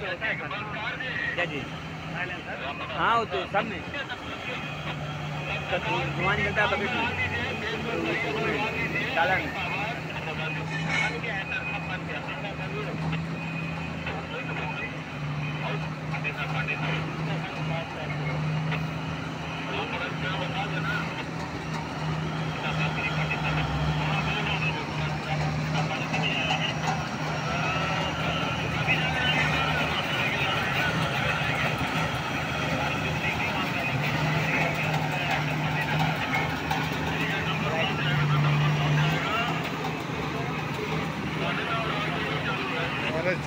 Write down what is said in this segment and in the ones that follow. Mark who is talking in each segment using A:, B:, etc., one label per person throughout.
A: क्या जी? हाँ वो तो सब में धुआँ निकलता
B: कभी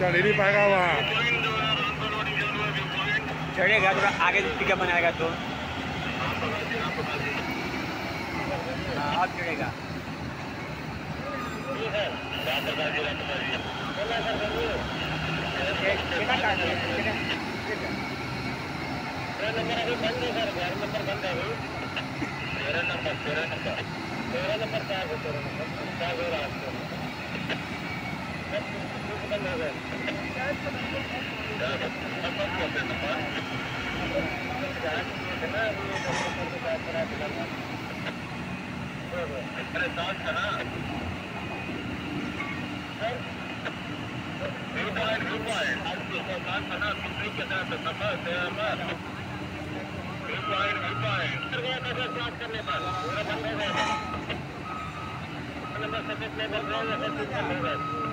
B: चढ़ ही नहीं पाएगा वहाँ।
A: चढ़ेगा थोड़ा आगे पिकअप बनाएगा तो। हाँ चढ़ेगा कितना टाइम है? कितना- कितना? घुसने के लिए तो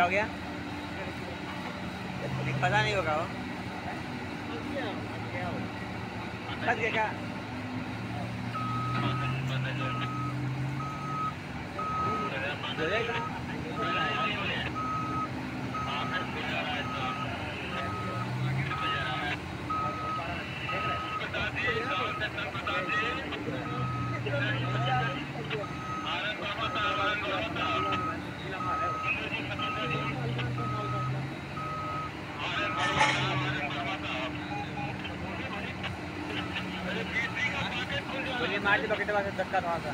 A: क्या हो गया पता नहीं होगा वो। फंस गया क्या? चलेगा मार दे बकेट धक्का वहाँ का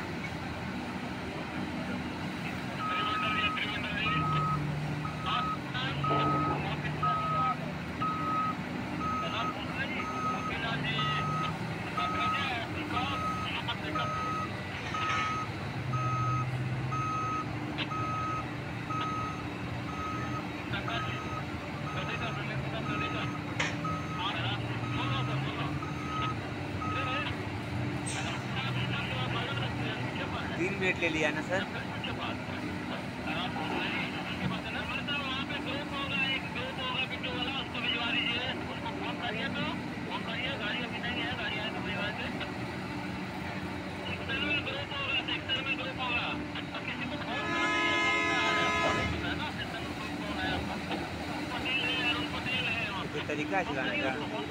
A: मिनट ले लिया ना सर तरीका चलाने का?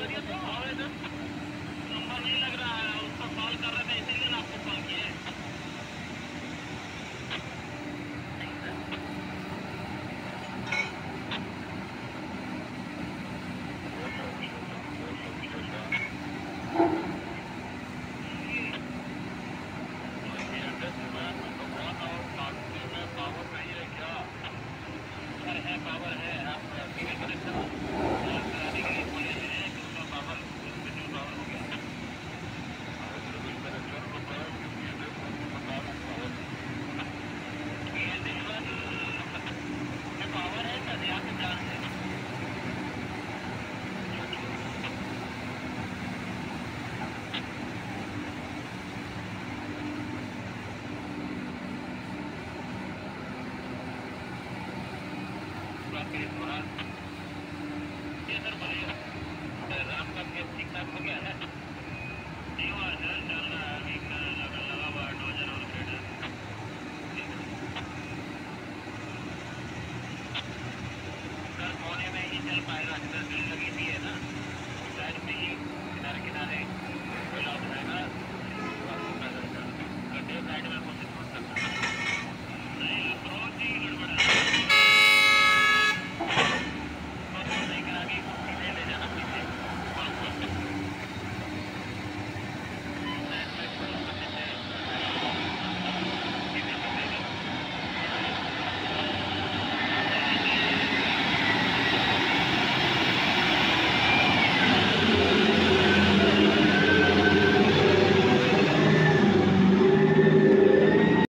C: राम का केस ठीक ठाक हो गया है।